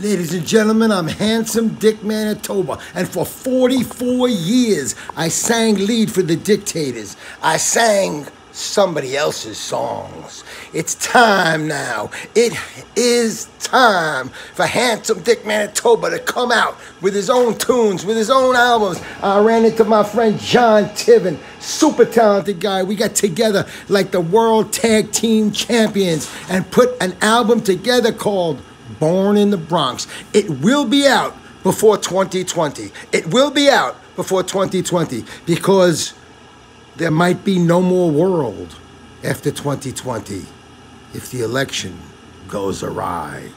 Ladies and gentlemen, I'm Handsome Dick Manitoba, and for 44 years I sang lead for the Dictators. I sang somebody else's songs. It's time now. It is time for Handsome Dick Manitoba to come out with his own tunes, with his own albums. I ran into my friend Jon Tiven, super talented guy. We got together like the World Tag Team Champions and put an album together called Born in the Bronx. It will be out before 2020. It will be out before 2020 because there might be no more world after 2020 if the election goes awry.